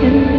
do